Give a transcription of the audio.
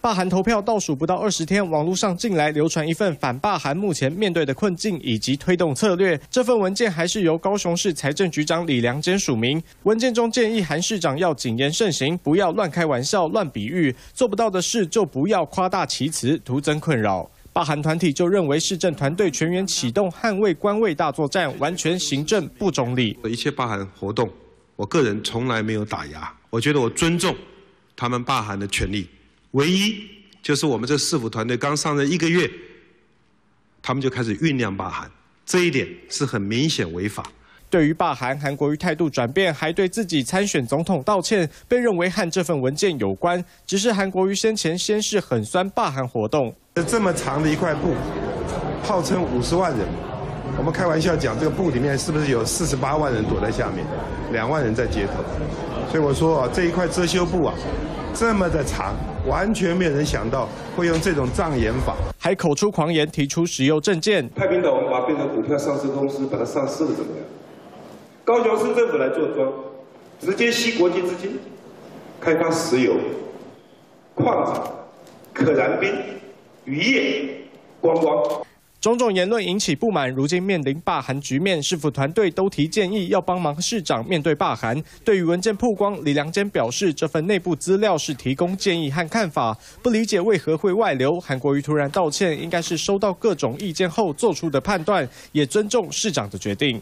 罢韩投票倒数不到二十天，网络上近来流传一份反罢韩目前面对的困境以及推动策略。这份文件还是由高雄市财政局长李良坚署名。文件中建议韩市长要谨言慎行，不要乱开玩笑、乱比喻，做不到的事就不要夸大其词，徒增困扰。罢韩团体就认为市政团队全员启动捍卫官位大作战，完全行政不中立。一切罢韩活动，我个人从来没有打压，我觉得我尊重他们罢韩的权利。唯一就是我们这市府团队刚上任一个月，他们就开始酝酿罢韩，这一点是很明显违法。对于罢韩，韩国瑜态度转变，还对自己参选总统道歉，被认为和这份文件有关。只是韩国瑜先前先是很酸罢韩活动，这么长的一块布，号称五十万人，我们开玩笑讲，这个布里面是不是有四十八万人躲在下面，两万人在街头？所以我说啊，这一块遮羞布啊，这么的长。完全没有人想到会用这种障眼法，还口出狂言，提出石油证件。太平岛我们把它变成股票上市公司，把它上市了怎么样？高雄市政府来做庄，直接吸国际资金，开发石油、矿产、可燃冰、渔业、观光。种种言论引起不满，如今面临罢韩局面，市府团队都提建议要帮忙市长面对罢韩。对于文件曝光，李良坚表示，这份内部资料是提供建议和看法，不理解为何会外流。韩国瑜突然道歉，应该是收到各种意见后做出的判断，也尊重市长的决定。